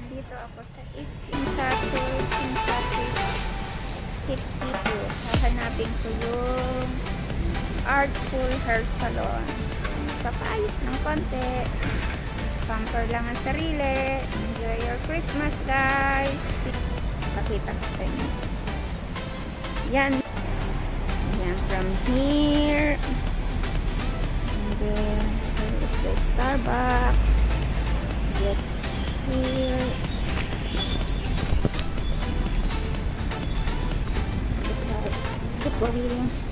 Nandito ako sa 18 Sato, 18 Sato, Exit dito. Hahanapin ko yung Artful Hair Salon. Papayos ng konti. Pamper lang ang sarili. Enjoy your Christmas, guys. Pakita ko sa inyo. Yan. Yan, from here. And then, here is the Starbucks. Yes, here. Victoria.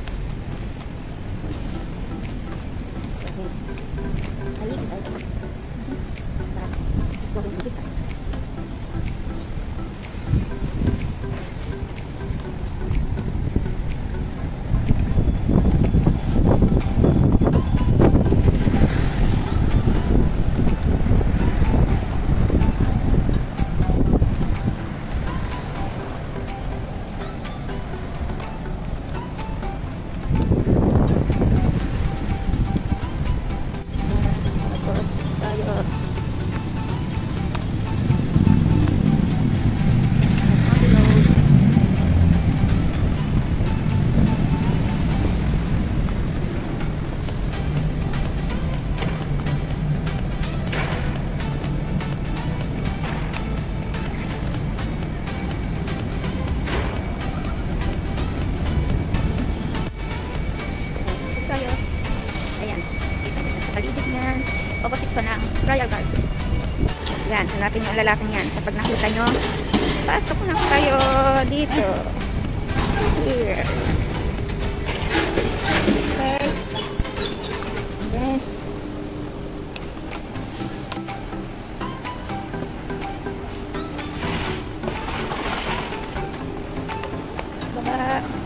Opposite ko ng Royal Guard. Yan. Hanapin yung lalaking yan. Kapag nakita nyo, pasok na kayo dito. Here. Okay. Then, baba.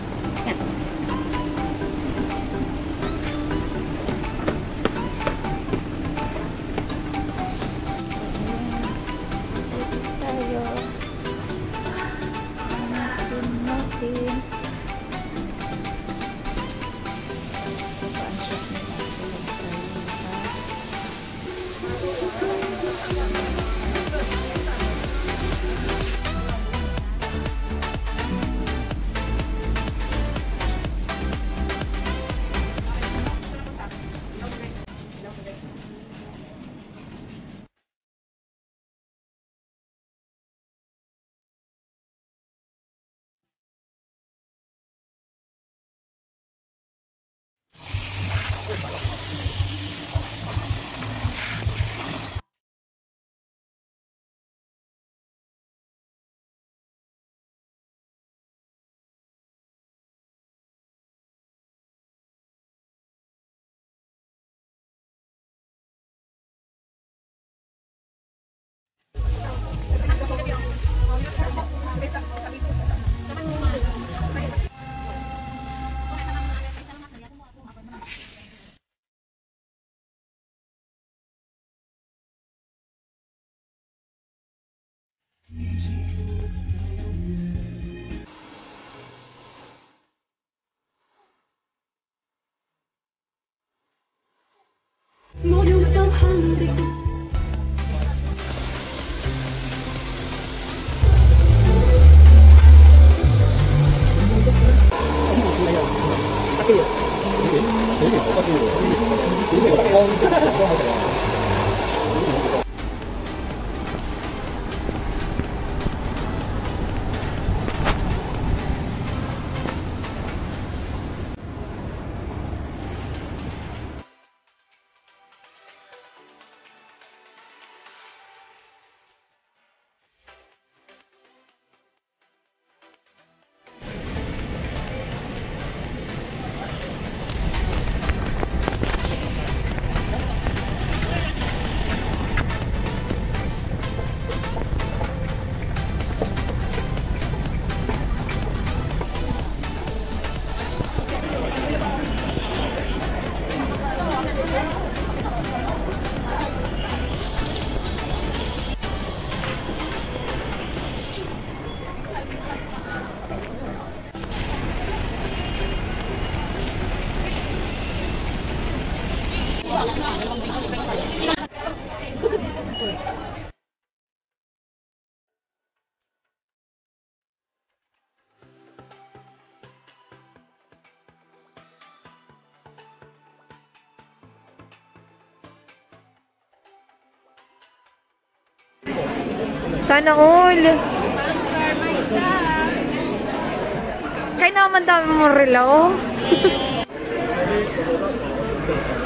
我有唔够喊的。Sana all. Kaya naman dami mong relo.